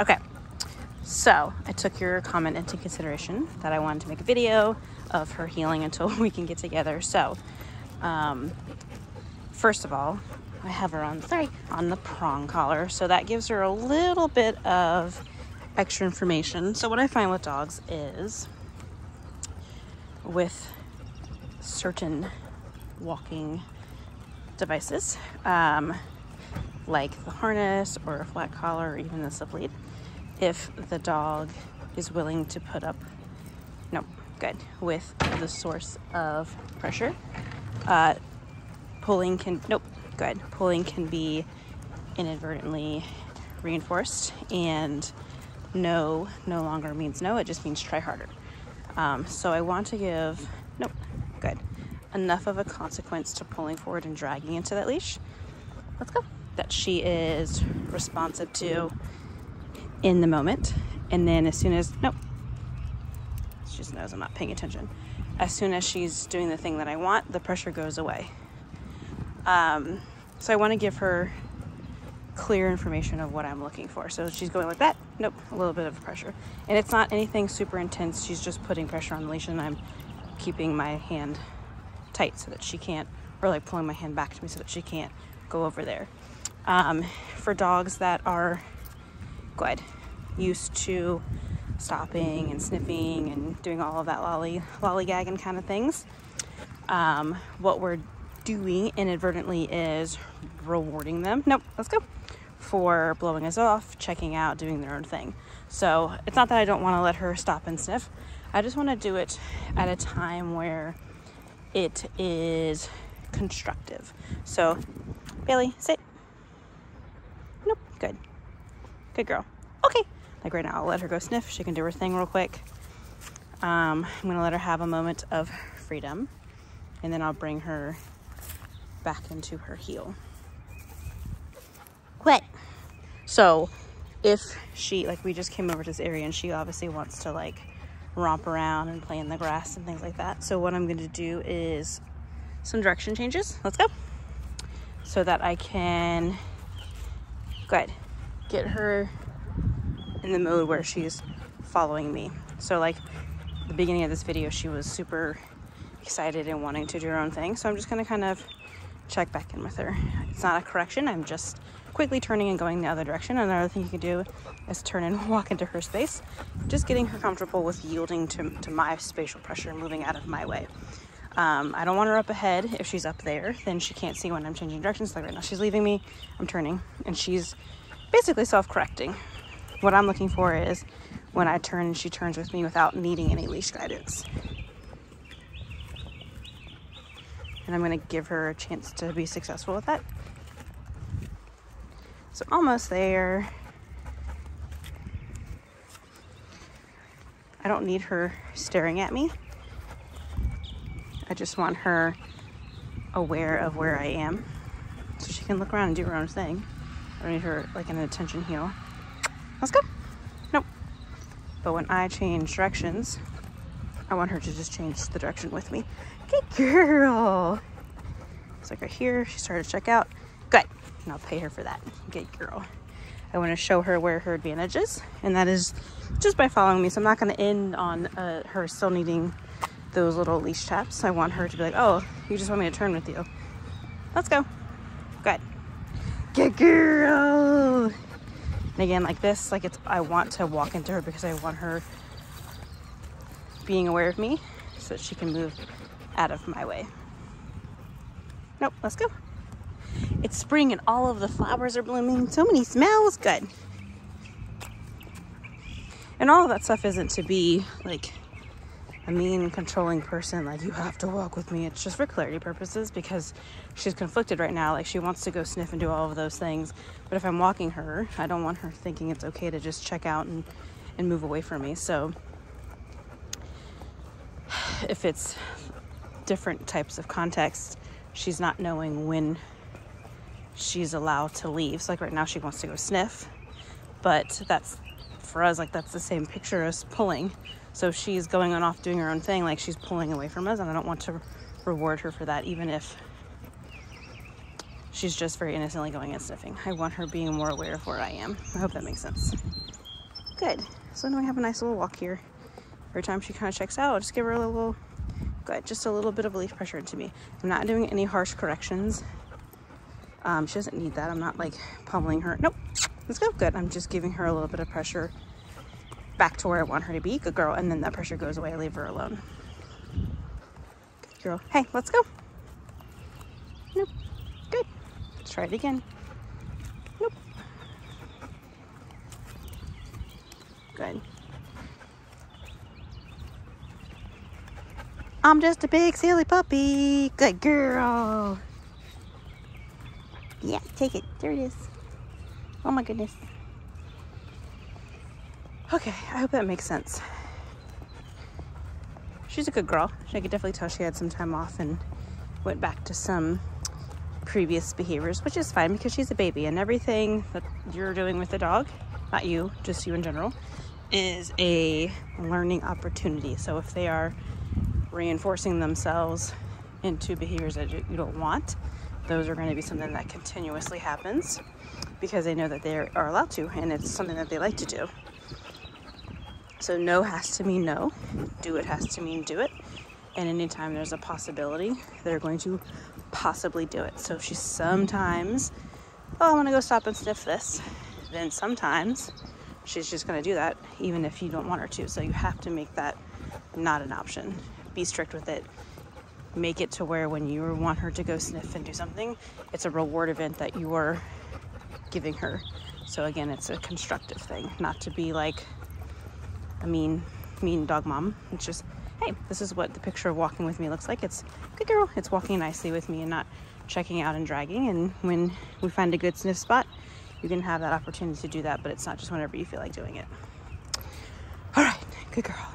Okay, so I took your comment into consideration that I wanted to make a video of her heeling until we can get together. So, um, first of all, I have her on, sorry, on the prong collar. So that gives her a little bit of extra information. So what I find with dogs is with certain walking devices, um, like the harness or a flat collar or even the slip lead, if the dog is willing to put up, no, good, with the source of pressure, uh, pulling can, nope, good, pulling can be inadvertently reinforced and no no longer means no, it just means try harder. Um, so I want to give, nope, good, enough of a consequence to pulling forward and dragging into that leash. Let's go. That she is responsive to in the moment. And then as soon as, nope, she just knows I'm not paying attention. As soon as she's doing the thing that I want, the pressure goes away. Um, so I want to give her clear information of what I'm looking for. So she's going like that. Nope, a little bit of pressure. And it's not anything super intense. She's just putting pressure on the leash and I'm keeping my hand tight so that she can't, or like pulling my hand back to me so that she can't go over there. Um, for dogs that are good, used to stopping and sniffing and doing all of that lolly lollygagging kind of things, um, what we're doing inadvertently is rewarding them. Nope, let's go for blowing us off, checking out, doing their own thing. So it's not that I don't want to let her stop and sniff. I just want to do it at a time where it is constructive. So, Bailey, sit. Nope, good. Good girl. Okay. Like right now, I'll let her go sniff. She can do her thing real quick. Um, I'm to let her have a moment of freedom. And then I'll bring her back into her heel. What? So if she, like we just came over to this area and she obviously wants to like romp around and play in the grass and things like that. So what I'm gonna do is some direction changes. Let's go. So that I can, good, get her in the mode where she's following me. So like the beginning of this video, she was super excited and wanting to do her own thing. So I'm just gonna kind of check back in with her. It's not a correction, I'm just quickly turning and going the other direction. Another thing you can do is turn and walk into her space, just getting her comfortable with yielding to, to my spatial pressure and moving out of my way. Um, I don't want her up ahead. If she's up there, then she can't see when I'm changing directions. Like right now, she's leaving me, I'm turning, and she's basically self-correcting. What I'm looking for is when I turn and she turns with me without needing any leash guidance. And I'm gonna give her a chance to be successful with that. So almost there. I don't need her staring at me. I just want her aware of where I am so she can look around and do her own thing. I don't need her like an attention heel. Let's go. Nope. But when I change directions, I want her to just change the direction with me. Good girl. It's like right here, she started to check out. Good. And I'll pay her for that. Good girl. I want to show her where her advantage is, and that is just by following me. So I'm not going to end on uh, her still needing those little leash taps. I want her to be like, oh, you just want me to turn with you. Let's go. Good. Good girl. And again, like this, like it's, I want to walk into her because I want her being aware of me so that she can move out of my way. Nope, let's go. It's spring and all of the flowers are blooming. So many smells. Good. And all of that stuff isn't to be like a mean, controlling person. Like, you have to walk with me. It's just for clarity purposes because she's conflicted right now. Like, she wants to go sniff and do all of those things. But if I'm walking her, I don't want her thinking it's okay to just check out and, and move away from me. So, if it's different types of context, she's not knowing when she's allowed to leave. So like right now she wants to go sniff, but that's for us like that's the same picture as pulling. So she's going on off doing her own thing, like she's pulling away from us, and I don't want to reward her for that, even if she's just very innocently going and sniffing. I want her being more aware of where I am. I hope that makes sense. Good. So now we have a nice little walk here. Every time she kind of checks out, I'll just give her a little, good, just a little bit of leaf pressure into me. I'm not doing any harsh corrections. Um, she doesn't need that. I'm not like pummeling her. Nope. Let's go. Good. I'm just giving her a little bit of pressure back to where I want her to be. Good girl. And then that pressure goes away. Leave her alone. Good girl. Hey, let's go. Nope. Good. Let's try it again. Nope. Good. I'm just a big silly puppy. Good girl. Yeah, take it. There it is. Oh my goodness. Okay, I hope that makes sense. She's a good girl. I could definitely tell she had some time off and went back to some previous behaviors, which is fine because she's a baby and everything that you're doing with the dog, not you, just you in general, is a learning opportunity. So if they are reinforcing themselves into behaviors that you don't want, those are going to be something that continuously happens because they know that they are allowed to and it's something that they like to do. So no has to mean no, do it has to mean do it. And anytime there's a possibility, they're going to possibly do it. So she sometimes, oh, I want to go stop and sniff this, then sometimes she's just going to do that, even if you don't want her to. So you have to make that not an option. Be strict with it make it to where when you want her to go sniff and do something, it's a reward event that you are giving her. So again, it's a constructive thing, not to be like a mean, mean dog mom. It's just, hey, this is what the picture of walking with me looks like. It's good girl. It's walking nicely with me and not checking out and dragging. And when we find a good sniff spot, you can have that opportunity to do that, but it's not just whenever you feel like doing it. All right, good girl.